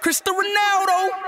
Cristiano Ronaldo.